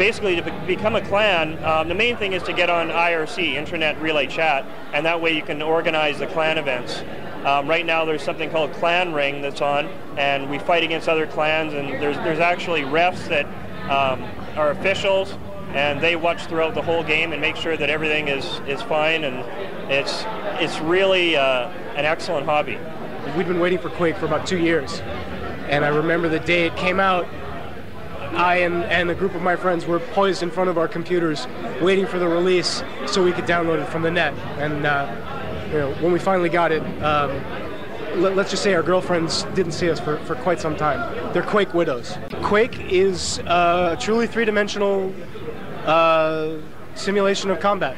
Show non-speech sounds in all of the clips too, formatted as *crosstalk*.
Basically to be- become a clan, um, the main thing is to get on IRC, Internet Relay Chat, and that way you can organize the clan events. Um, right now there's something called Clan Ring that's on, and we fight against other clans, and there's, there's actually refs that um, are officials, and they watch throughout the whole game and make sure that everything is, is fine, and it's, it's really uh, an excellent hobby. We've been waiting for Quake for about two years. And I remember the day it came out, I and, and a group of my friends were poised in front of our computers waiting for the release so we could download it from the net. And uh, you know, when we finally got it, um, let, us just say our girlfriends didn't see us for, for quite some time. They're Quake widows. Quake is a truly three-dimensional uh, simulation of combat.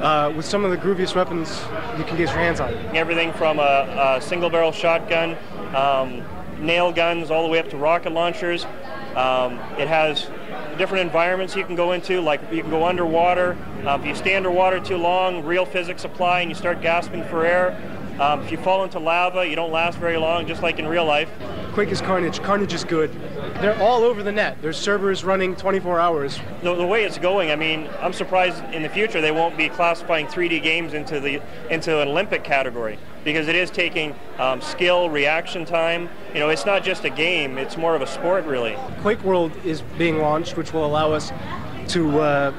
Uh, with some of the grooviest weapons you can get your hands on. Everything from a, a single barrel shotgun, um, nail guns, all the way up to rocket launchers. Um, it has different environments you can go into, like you can go underwater. Uh, if you stay underwater too long, real physics apply and you start gasping for air. Um, if you fall into lava, you don't last very long, just like in real life. Quake is Carnage. Carnage is good. They're all over the net. There's servers running 24 hours. The, the, way it's going, I mean, I'm surprised in the future they won't be classifying 3D games into the into an Olympic category because it is taking um, skill, reaction time. You know, it's not just a game; it's more of a sport, really. QuakeWorld is being launched, which will allow us to. Uh,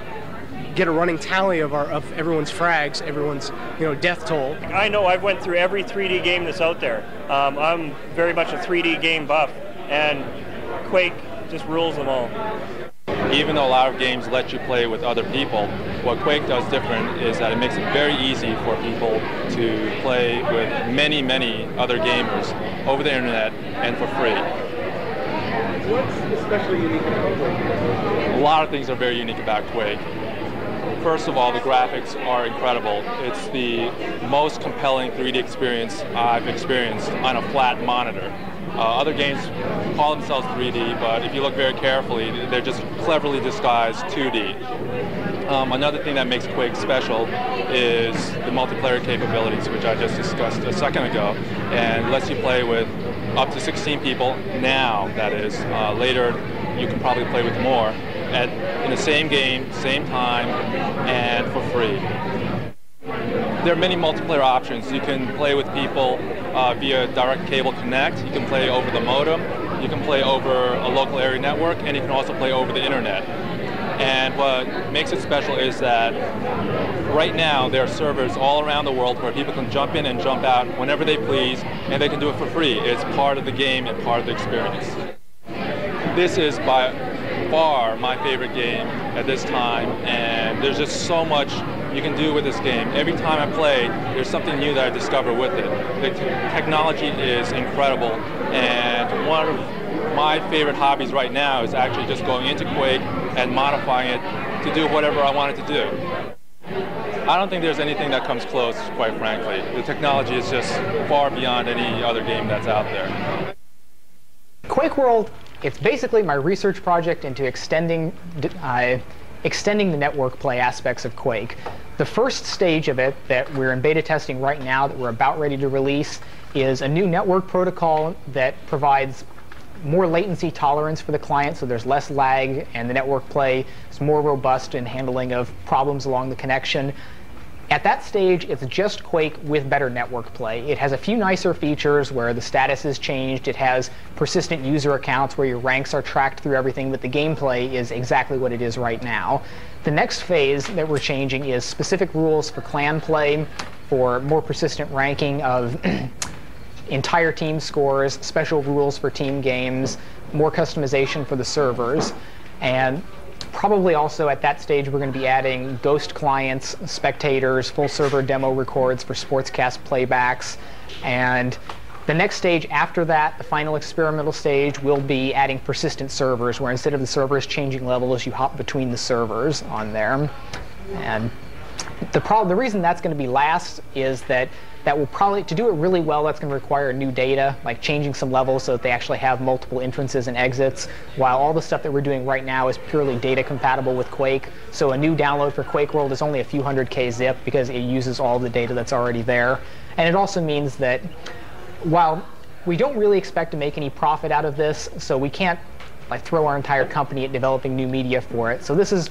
get a running tally of our of everyone's frags, everyone's you know death toll. I know I've went through every 3D game that's out there. Um, I'm very much a 3D game buff, and Quake just rules them all. Even though a lot of games let you play with other people, what Quake does different is that it makes it very easy for people to play with many, many other gamers over the internet and for free. What's especially unique about Quake? A lot of things are very unique about Quake. First of all, the graphics are incredible. It's the most compelling 3D experience I've experienced on a flat monitor. Uh, other games call themselves 3D, but if you look very carefully, they're just cleverly disguised 2D. Um, another thing that makes Quake special is the multiplayer capabilities, which I just discussed a second ago, and lets you play with up to 16 people now, that is. Uh, later, you can probably play with more at, in the same game, same time, and for free. There are many multiplayer options. You can play with people uh, via direct cable connect. You can play over the modem. You can play over a local area network, and you can also play over the internet. And what makes it special is that right now there are servers all around the world where people can jump in and jump out whenever they please, and they can do it for free. It's part of the game and part of the experience. This is by far my favorite game at this time, and there's just so much you can do with this game. Every time I play, there's something new that I discover with it. The technology is incredible, and one of my favorite hobbies right now is actually just going into Quake and modifying it to do whatever I want it to do. I don't think there's anything that comes close, quite frankly. The technology is just far beyond any other game that's out there. QuakeWorld it's basically my research project into extending, uh, extending the network play aspects of Quake. The first stage of it that we're in beta testing right now that we're about ready to release is a new network protocol that provides more latency tolerance for the client, so there's less lag, and the network play is more robust in handling of problems along the connection. At that stage, it's just Quake with better network play. It has a few nicer features where the status is changed. It has persistent user accounts where your ranks are tracked through everything, but the gameplay is exactly what it is right now. The next phase that we're changing is specific rules for clan play, for more persistent ranking of *clears throat* entire team scores, special rules for team games, more customization for the servers. And Probably also at that stage, we're going to be adding ghost clients, spectators, full server demo records for sportscast playbacks. And the next stage after that, the final experimental stage, will be adding persistent servers, where instead of the servers changing levels, you hop between the servers on there. And the, problem, the reason that's going to be last is that that will probably, to do it really well, that's going to require new data, like changing some levels so that they actually have multiple entrances and exits, while all the stuff that we're doing right now is purely data compatible with Quake. So a new download for QuakeWorld is only a few hundred K zip because it uses all the data that's already there. And it also means that while we don't really expect to make any profit out of this, so we can't like throw our entire company at developing new media for it. So this is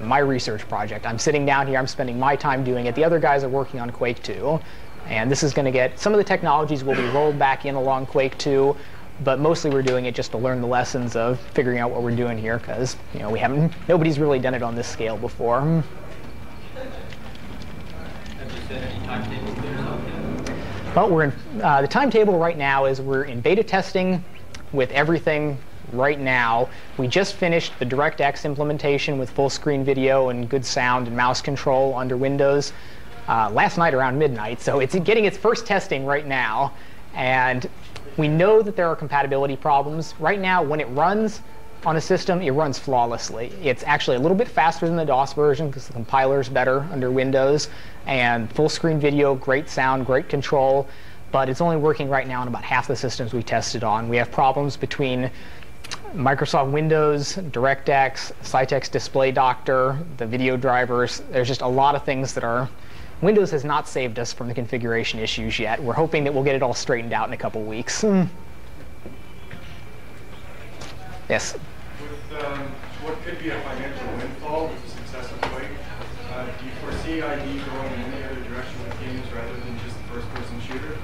my research project. I'm sitting down here, I'm spending my time doing it. The other guys are working on Quake 2. And this is going to get, some of the technologies will be rolled back in along Quake 2, but mostly we're doing it just to learn the lessons of figuring out what we're doing here, because you know we haven't, nobody's really done it on this scale before. Well, we're in, uh, the timetable right now is we're in beta testing with everything right now. We just finished the DirectX implementation with full screen video and good sound and mouse control under Windows uh, last night around midnight. So it's getting its first testing right now. And we know that there are compatibility problems. Right now, when it runs on a system, it runs flawlessly. It's actually a little bit faster than the DOS version because the compiler is better under Windows. And full screen video, great sound, great control. But it's only working right now on about half the systems we tested on. We have problems between Microsoft Windows, DirectX, SciTech Display Doctor, the video drivers. There's just a lot of things that are. Windows has not saved us from the configuration issues yet. We're hoping that we'll get it all straightened out in a couple weeks. Mm. Yes? With um, what could be a financial windfall with the success of Quake, uh, do you foresee ID going in any other direction with games rather than just the first-person shooter?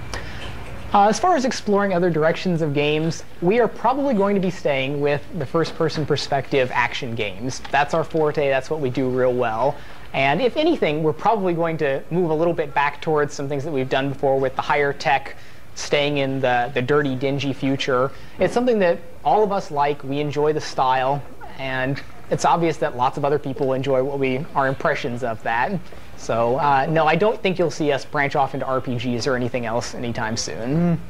Uh, as far as exploring other directions of games, we are probably going to be staying with the first-person perspective action games. That's our forte. That's what we do real well. And if anything, we're probably going to move a little bit back towards some things that we've done before with the higher tech, staying in the, the dirty, dingy future. It's something that all of us like. We enjoy the style. And it's obvious that lots of other people enjoy what we our impressions of that. So uh, no, I don't think you'll see us branch off into RPGs or anything else anytime soon.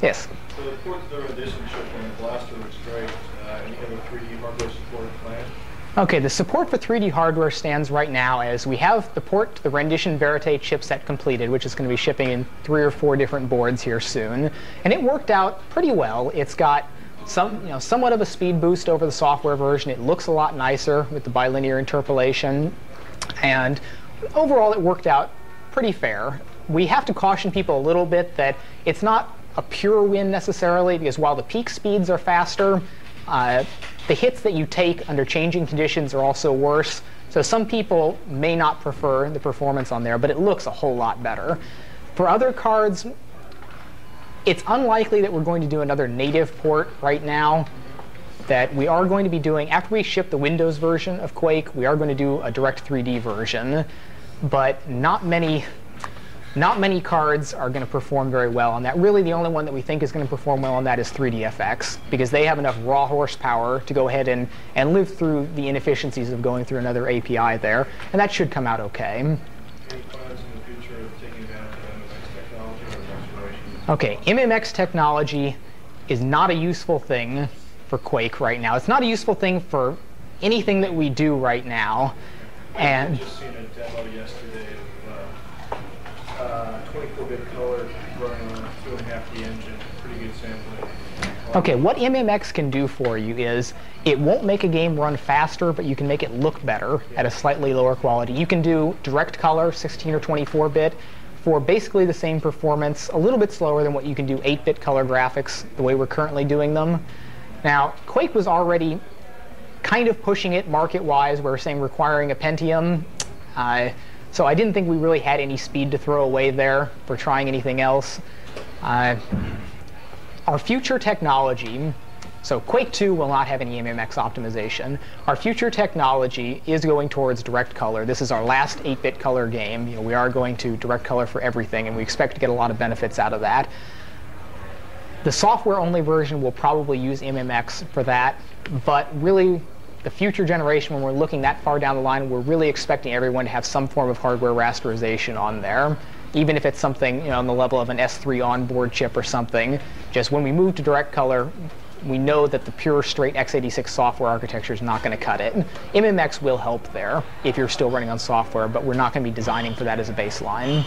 Yes. So the to the Rendition chip on the Blaster looks great. Uh, any other 3D hardware support planned? OK, the support for 3D hardware stands right now as we have the port to the Rendition Verite chipset completed, which is going to be shipping in three or four different boards here soon. And it worked out pretty well. It's got some, you know, somewhat of a speed boost over the software version. It looks a lot nicer with the bilinear interpolation. And overall, it worked out pretty fair. We have to caution people a little bit that it's not a pure win necessarily, because while the peak speeds are faster, uh, the hits that you take under changing conditions are also worse. So some people may not prefer the performance on there, but it looks a whole lot better. For other cards, it's unlikely that we're going to do another native port right now. That we are going to be doing, after we ship the Windows version of Quake, we are going to do a Direct 3D version. But not many, not many cards are going to perform very well on that. Really, the only one that we think is going to perform well on that is 3DFX, because they have enough raw horsepower to go ahead and, and live through the inefficiencies of going through another API there. And that should come out OK. Any plans in the future of taking advantage of MMX technology? OK, MMX technology is not a useful thing for Quake right now. It's not a useful thing for anything that we do right now. And just seen a demo yesterday of uh, 24-bit color running on 2.5D engine. Pretty good sampling. OK, what MMX can do for you is it won't make a game run faster, but you can make it look better at a slightly lower quality. You can do direct color, 16 or 24 bit, for basically the same performance, a little bit slower than what you can do 8 bit color graphics the way we're currently doing them. Now, Quake was already kind of pushing it market wise. We were saying requiring a Pentium. Uh, so I didn't think we really had any speed to throw away there for trying anything else. Uh, our future technology, so Quake 2 will not have any MMX optimization. Our future technology is going towards direct color. This is our last 8-bit color game. You know, we are going to direct color for everything, and we expect to get a lot of benefits out of that. The software-only version will probably use MMX for that, but really, the future generation, when we're looking that far down the line, we're really expecting everyone to have some form of hardware rasterization on there even if it's something you know on the level of an S3 onboard chip or something. Just when we move to direct color, we know that the pure straight x86 software architecture is not going to cut it. MMX will help there if you're still running on software, but we're not going to be designing for that as a baseline.